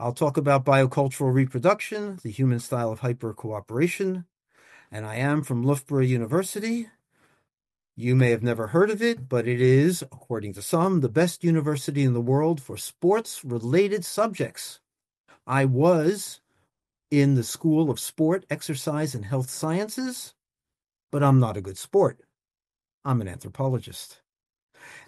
I'll talk about biocultural reproduction, the human style of hypercooperation, and I am from Loughborough University. You may have never heard of it, but it is, according to some, the best university in the world for sports related subjects. I was in the School of Sport, Exercise, and Health Sciences, but I'm not a good sport. I'm an anthropologist.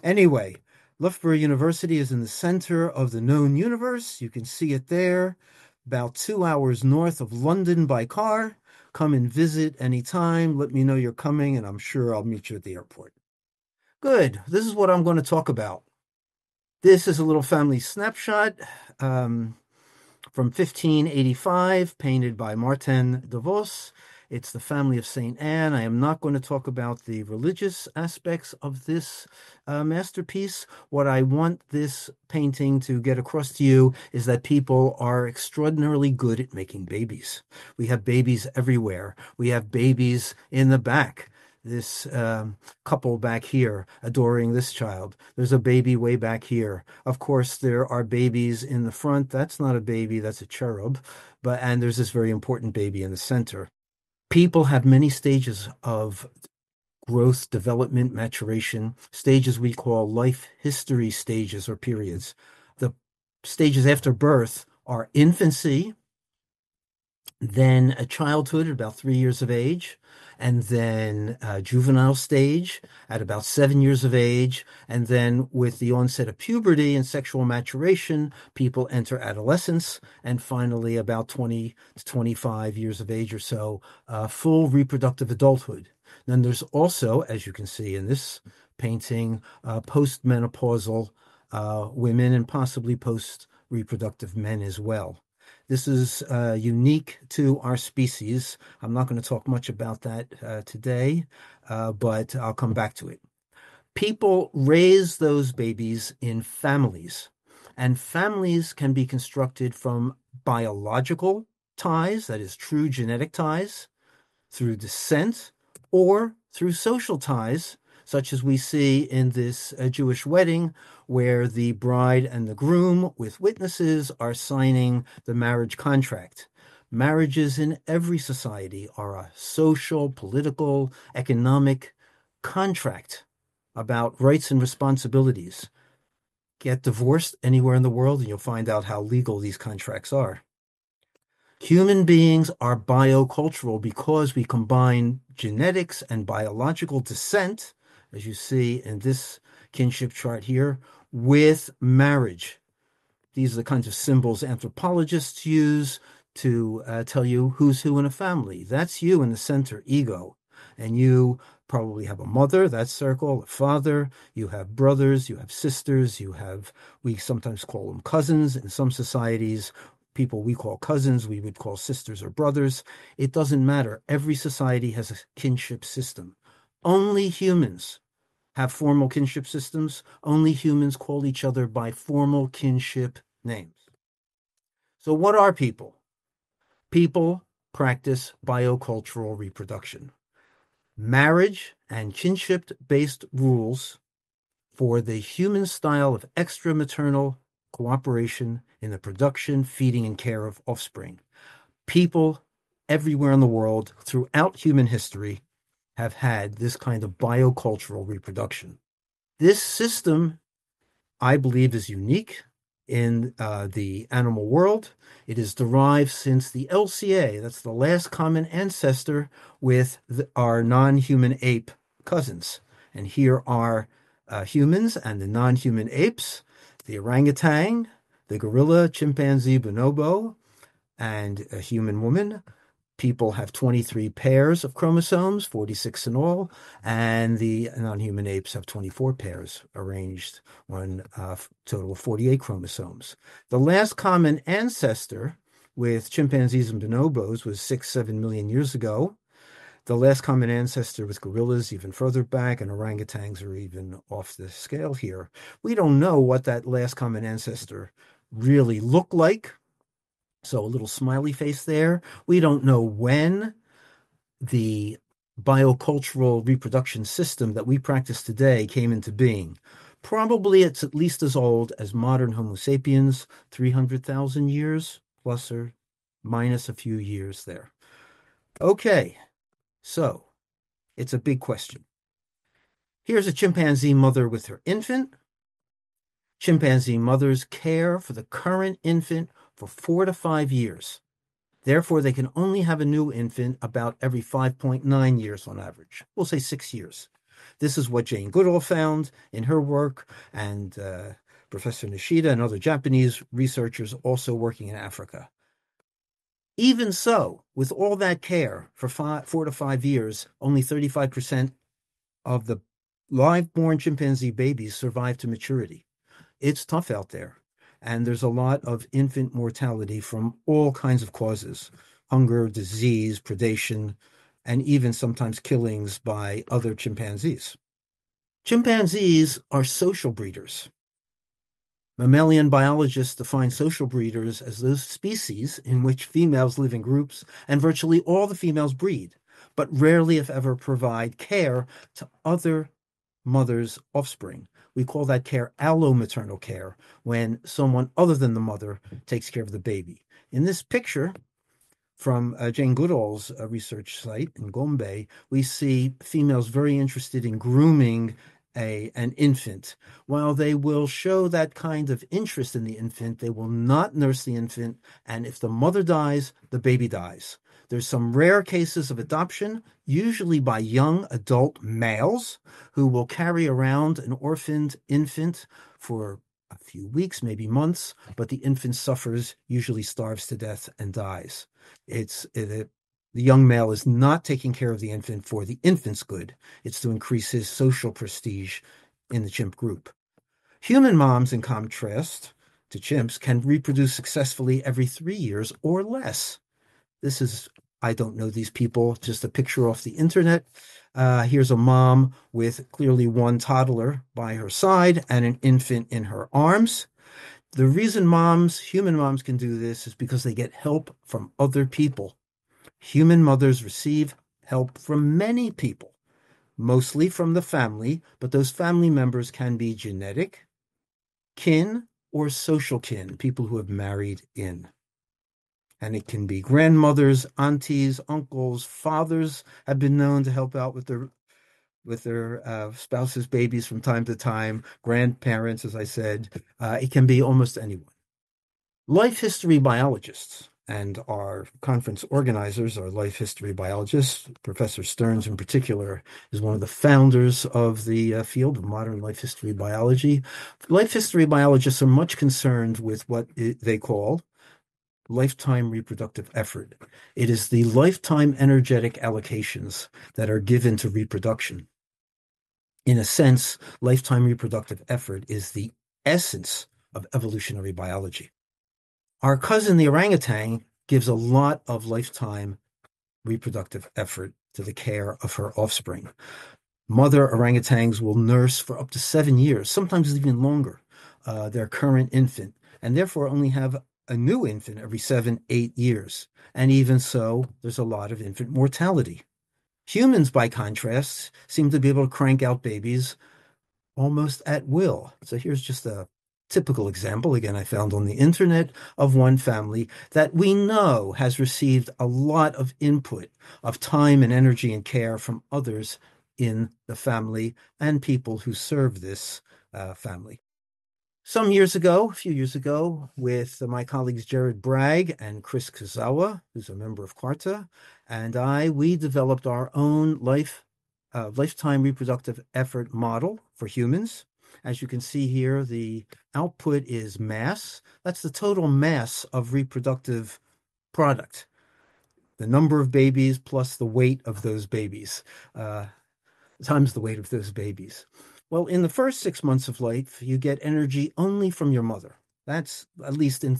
Anyway, Loughborough University is in the center of the known universe. You can see it there, about two hours north of London by car. Come and visit anytime. Let me know you're coming, and I'm sure I'll meet you at the airport. Good. This is what I'm going to talk about. This is a little family snapshot. Um, from 1585, painted by Martin de Vos. It's the family of St. Anne. I am not going to talk about the religious aspects of this uh, masterpiece. What I want this painting to get across to you is that people are extraordinarily good at making babies. We have babies everywhere. We have babies in the back this um, couple back here adoring this child. There's a baby way back here. Of course, there are babies in the front. That's not a baby, that's a cherub. But and there's this very important baby in the center. People have many stages of growth, development, maturation, stages we call life history stages or periods. The stages after birth are infancy, then a childhood at about three years of age, and then juvenile stage at about seven years of age. And then with the onset of puberty and sexual maturation, people enter adolescence. And finally, about 20 to 25 years of age or so, uh, full reproductive adulthood. Then there's also, as you can see in this painting, uh, postmenopausal uh, women and possibly post reproductive men as well. This is uh, unique to our species. I'm not going to talk much about that uh, today, uh, but I'll come back to it. People raise those babies in families, and families can be constructed from biological ties, that is, true genetic ties, through descent, or through social ties, such as we see in this uh, Jewish wedding, where the bride and the groom, with witnesses, are signing the marriage contract. Marriages in every society are a social, political, economic contract about rights and responsibilities. Get divorced anywhere in the world, and you'll find out how legal these contracts are. Human beings are biocultural because we combine genetics and biological descent as you see in this kinship chart here, with marriage. These are the kinds of symbols anthropologists use to uh, tell you who's who in a family. That's you in the center, ego. And you probably have a mother, that circle, a father, you have brothers, you have sisters, you have, we sometimes call them cousins. In some societies, people we call cousins, we would call sisters or brothers. It doesn't matter. Every society has a kinship system. Only humans have formal kinship systems. Only humans call each other by formal kinship names. So, what are people? People practice biocultural reproduction. Marriage and kinship based rules for the human style of extramaternal cooperation in the production, feeding, and care of offspring. People everywhere in the world throughout human history have had this kind of biocultural reproduction. This system, I believe, is unique in uh, the animal world. It is derived since the LCA, that's the last common ancestor with the, our non human ape cousins. And here are uh, humans and the non human apes, the orangutan, the gorilla, chimpanzee, bonobo, and a human woman, people have 23 pairs of chromosomes, 46 in all, and the non-human apes have 24 pairs arranged on a uh, total of 48 chromosomes. The last common ancestor with chimpanzees and bonobos was six, seven million years ago. The last common ancestor with gorillas even further back, and orangutans are even off the scale here. We don't know what that last common ancestor really looked like so a little smiley face there. We don't know when the biocultural reproduction system that we practice today came into being. Probably it's at least as old as modern Homo sapiens, 300,000 years, plus or minus a few years there. Okay, so it's a big question. Here's a chimpanzee mother with her infant. Chimpanzee mothers care for the current infant for four to five years. Therefore, they can only have a new infant about every 5.9 years on average. We'll say six years. This is what Jane Goodall found in her work, and uh, Professor Nishida and other Japanese researchers also working in Africa. Even so, with all that care for five, four to five years, only 35% of the live born chimpanzee babies survive to maturity. It's tough out there. And there's a lot of infant mortality from all kinds of causes hunger, disease, predation, and even sometimes killings by other chimpanzees. Chimpanzees are social breeders. Mammalian biologists define social breeders as those species in which females live in groups and virtually all the females breed, but rarely, if ever, provide care to other mothers' offspring. We call that care allomaternal care when someone other than the mother takes care of the baby. In this picture from uh, Jane Goodall's uh, research site in Gombe, we see females very interested in grooming a an infant. While they will show that kind of interest in the infant, they will not nurse the infant, and if the mother dies, the baby dies. There's some rare cases of adoption, usually by young adult males who will carry around an orphaned infant for a few weeks, maybe months, but the infant suffers, usually starves to death and dies. It's it, the young male is not taking care of the infant for the infant's good. It's to increase his social prestige in the chimp group. Human moms, in contrast to chimps, can reproduce successfully every three years or less. This is I don't know these people, just a picture off the internet. Uh, here's a mom with clearly one toddler by her side and an infant in her arms. The reason moms, human moms, can do this is because they get help from other people. Human mothers receive help from many people, mostly from the family, but those family members can be genetic, kin, or social kin, people who have married in and it can be grandmothers, aunties, uncles, fathers have been known to help out with their with their uh, spouses' babies from time to time, grandparents, as I said. Uh, it can be almost anyone. Life history biologists and our conference organizers are life history biologists. Professor Stearns, in particular, is one of the founders of the uh, field of modern life history biology. Life history biologists are much concerned with what they call lifetime reproductive effort. It is the lifetime energetic allocations that are given to reproduction. In a sense, lifetime reproductive effort is the essence of evolutionary biology. Our cousin, the orangutan, gives a lot of lifetime reproductive effort to the care of her offspring. Mother orangutans will nurse for up to seven years, sometimes even longer, uh, their current infant, and therefore only have a new infant every seven, eight years. And even so, there's a lot of infant mortality. Humans, by contrast, seem to be able to crank out babies almost at will. So here's just a typical example, again, I found on the internet, of one family that we know has received a lot of input of time and energy and care from others in the family and people who serve this uh, family some years ago, a few years ago, with my colleagues Jared Bragg and Chris Kuzawa, who's a member of CARTA, and I, we developed our own life uh, lifetime reproductive effort model for humans. As you can see here, the output is mass. That's the total mass of reproductive product. The number of babies plus the weight of those babies, uh, times the weight of those babies. Well, in the first six months of life, you get energy only from your mother. That's at least in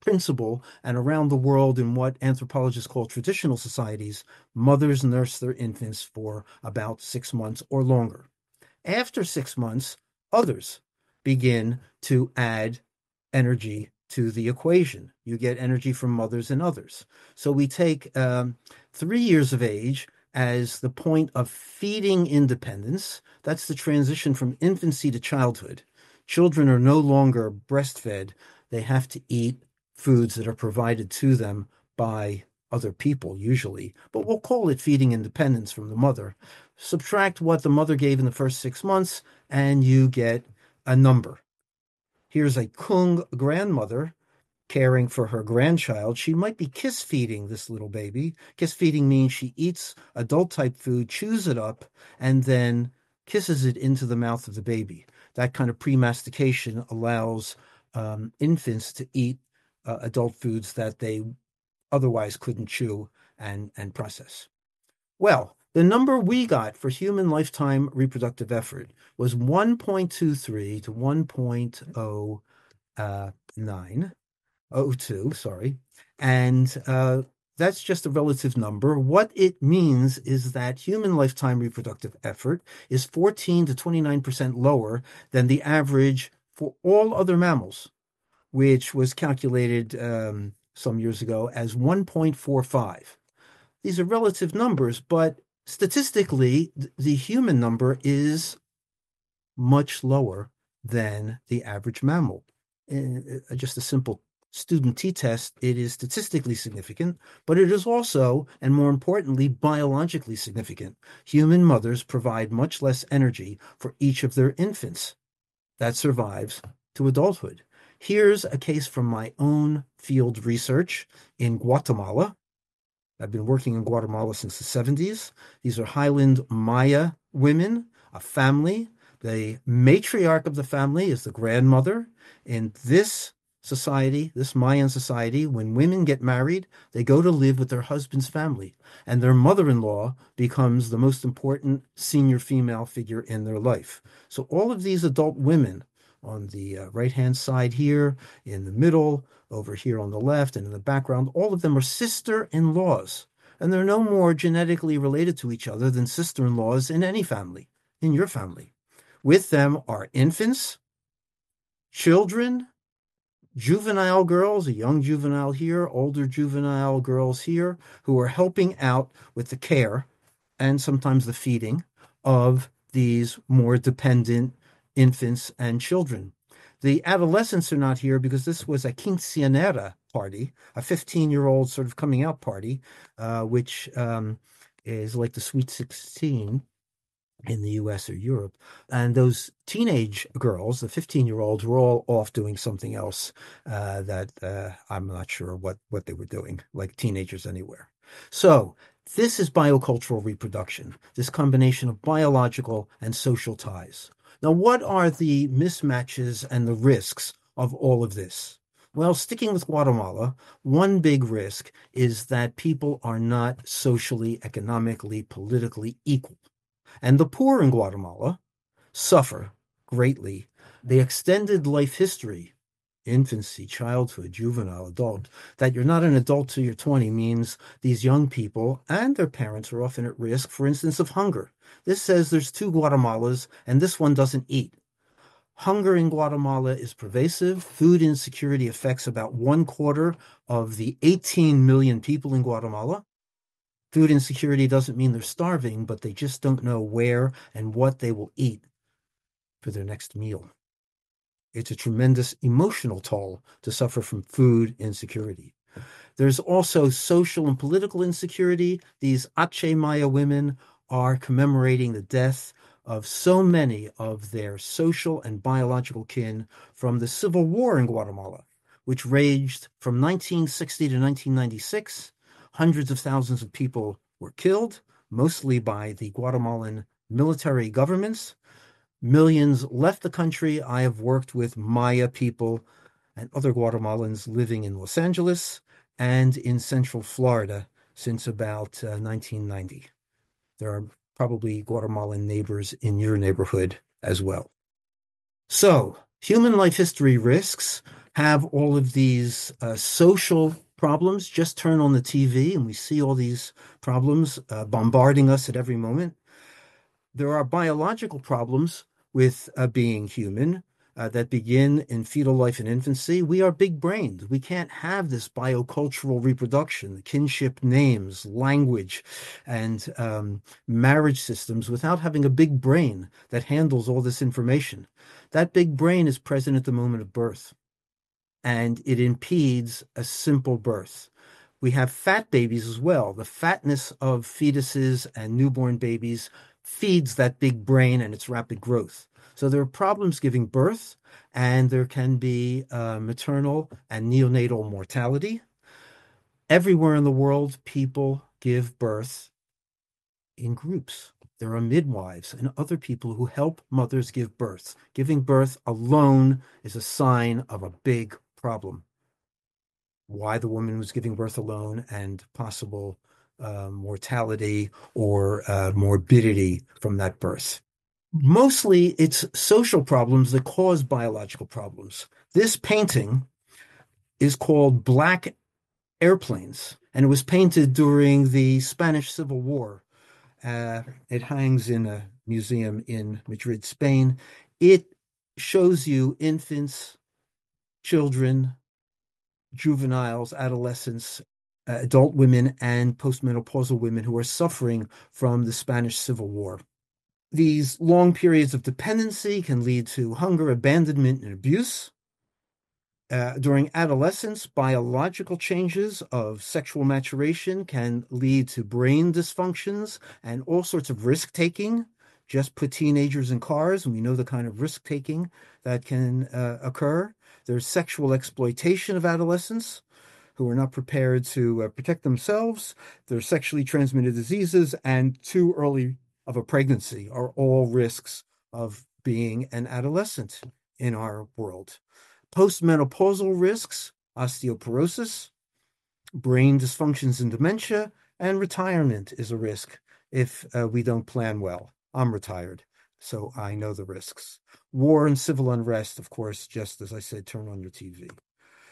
principle and around the world in what anthropologists call traditional societies, mothers nurse their infants for about six months or longer. After six months, others begin to add energy to the equation. You get energy from mothers and others. So we take um, three years of age as the point of feeding independence. That's the transition from infancy to childhood. Children are no longer breastfed, they have to eat foods that are provided to them by other people, usually, but we'll call it feeding independence from the mother. Subtract what the mother gave in the first six months, and you get a number. Here's a Kung grandmother caring for her grandchild. She might be kiss feeding this little baby. Kiss feeding means she eats adult type food, chews it up, and then kisses it into the mouth of the baby. That kind of pre mastication allows um, infants to eat uh, adult foods that they otherwise couldn't chew and, and process. Well, the number we got for human lifetime reproductive effort was 1.23 to 1.09, 02, sorry. And uh, that's just a relative number. What it means is that human lifetime reproductive effort is 14 to 29% lower than the average for all other mammals, which was calculated um, some years ago as 1.45. These are relative numbers, but statistically, the human number is much lower than the average mammal. Uh, just a simple student t-test, it is statistically significant, but it is also, and more importantly, biologically significant. Human mothers provide much less energy for each of their infants that survives to adulthood. Here's a case from my own field research in Guatemala. I've been working in Guatemala since the 70s. These are Highland Maya women, a family. The matriarch of the family is the grandmother. In this society, this Mayan society, when women get married, they go to live with their husband's family, and their mother in law becomes the most important senior female figure in their life. So, all of these adult women on the uh, right hand side here, in the middle, over here on the left, and in the background. All of them are sister in laws. And they're no more genetically related to each other than sister in laws in any family, in your family. With them are infants, children, juvenile girls, a young juvenile here, older juvenile girls here, who are helping out with the care and sometimes the feeding of these more dependent infants and children. The adolescents are not here because this was a quinceanera party, a 15 year old sort of coming out party, uh, which um, is like the Sweet 16 in the US or Europe. And those teenage girls, the 15 year olds, were all off doing something else uh, that uh, I'm not sure what, what they were doing, like teenagers anywhere. So, this is biocultural reproduction, this combination of biological and social ties. Now, what are the mismatches and the risks of all of this? Well, sticking with Guatemala, one big risk is that people are not socially, economically, politically equal. And the poor in Guatemala suffer greatly. The extended life history infancy, childhood, juvenile, adult, that you're not an adult till you're 20 means these young people and their parents are often at risk, for instance, of hunger. This says there's two Guatemalas and this one doesn't eat. Hunger in Guatemala is pervasive. Food insecurity affects about one quarter of the 18 million people in Guatemala. Food insecurity doesn't mean they're starving, but they just don't know where and what they will eat for their next meal. It's a tremendous emotional toll to suffer from food insecurity. There's also social and political insecurity. These Achi Maya women are commemorating the death of so many of their social and biological kin from the civil war in Guatemala, which raged from 1960 to 1996. Hundreds of thousands of people were killed, mostly by the Guatemalan military governments Millions left the country. I have worked with Maya people and other Guatemalans living in Los Angeles and in Central Florida since about uh, 1990. There are probably Guatemalan neighbors in your neighborhood as well. So, human life history risks have all of these uh, social problems. Just turn on the TV and we see all these problems uh, bombarding us at every moment. There are biological problems with uh, being human. uh, that begin in fetal life and infancy, we are big brained. We can't have this biocultural reproduction, kinship names, language, and um, marriage systems without having a big brain that handles all this information. That big brain is present at the moment of birth, and it impedes a simple birth. We have fat babies as well. The fatness of fetuses and newborn babies feeds that big brain and its rapid growth. So there are problems giving birth, and there can be uh, maternal and neonatal mortality. Everywhere in the world, people give birth in groups. There are midwives and other people who help mothers give birth. Giving birth alone is a sign of a big problem. Why the woman was giving birth alone and possible uh, mortality or uh, morbidity from that birth mostly it's social problems that cause biological problems. This painting is called Black Airplanes, and it was painted during the Spanish Civil War. Uh, it hangs in a museum in Madrid, Spain. It shows you infants, children, juveniles, adolescents, uh, adult women, and postmenopausal women who are suffering from the Spanish Civil War. These long periods of dependency can lead to hunger, abandonment, and abuse. Uh, during adolescence, biological changes of sexual maturation can lead to brain dysfunctions and all sorts of risk taking. Just put teenagers in cars, and we know the kind of risk taking that can uh, occur. There's sexual exploitation of adolescents who are not prepared to uh, protect themselves. There's sexually transmitted diseases and too early of a pregnancy are all risks of being an adolescent in our world. Postmenopausal risks, osteoporosis, brain dysfunctions and dementia, and retirement is a risk if uh, we don't plan well. I'm retired, so I know the risks. War and civil unrest, of course, just as I said, turn on your TV.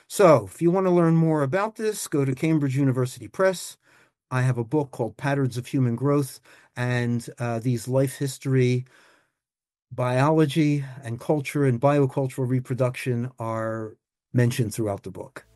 So, if you want to learn more about this, go to Cambridge University Press. I have a book called Patterns of Human Growth, and uh, these life history, biology, and culture and biocultural reproduction are mentioned throughout the book.